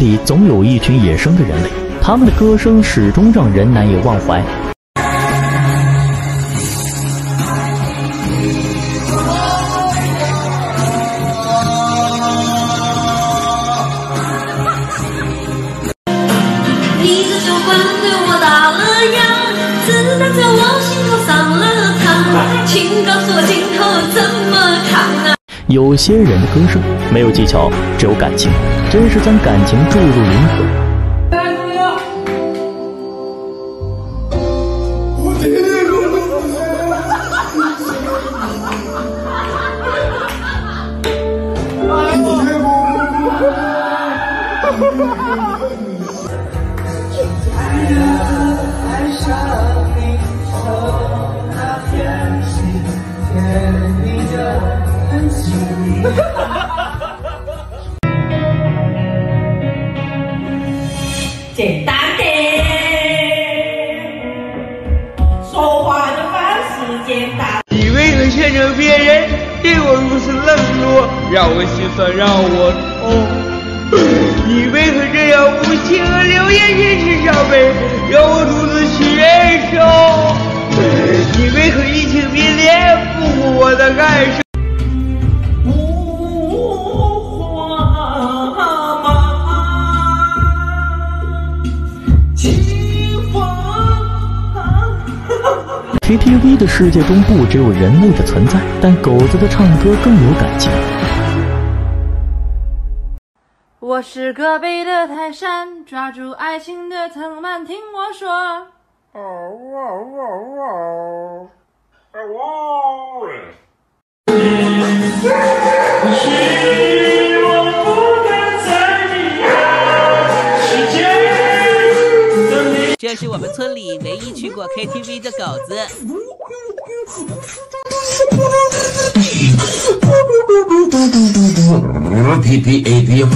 里总有一群野生的人类，他们的歌声始终让人难以忘怀。你的酒馆对我打了烊，子弹在我心头上了膛，请告诉我今？有些人的歌声没有技巧，只有感情，真是将感情注入灵魂。简单的，说话的方式简单。你为何劝着别人对我如此冷落，让我心酸，让我痛？你为何这样无情地流眼 KTV 的世界中不只有人类的存在，但狗子的唱歌更有感情。我是戈壁的泰山，抓住爱情的藤蔓，听我说。这是我们村里唯一去过 KTV 的狗子。P P A P。